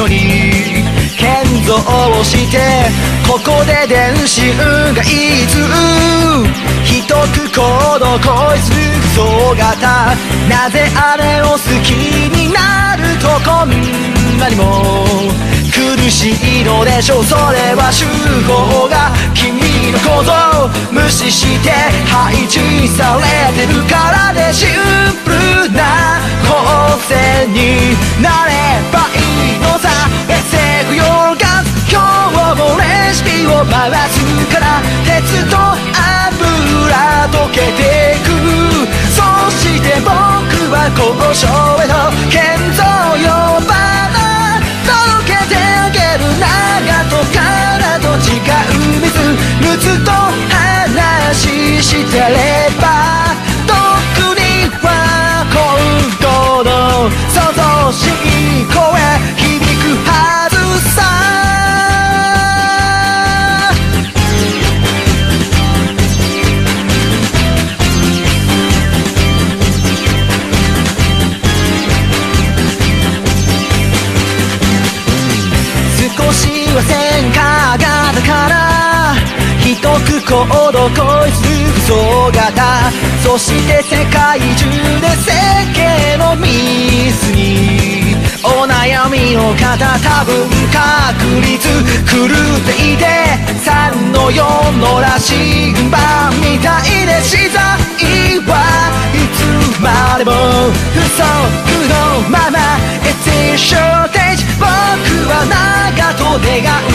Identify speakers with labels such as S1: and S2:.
S1: 緒に建造をしてここで電信がいつひとくこのこいつクソ型なぜあれを好きになるとこんなにも苦しいのでしょうそれは手法が君のことを無視して配置されてるからでシンから鉄と油溶けてく。そして僕は交渉へのく高度こいつ像型そして世界中で世間のミスにお悩みの方多分確率狂っていて3の4の羅針盤みたいで資材はいつまでも不足のまま It's a shortage 僕は長と願う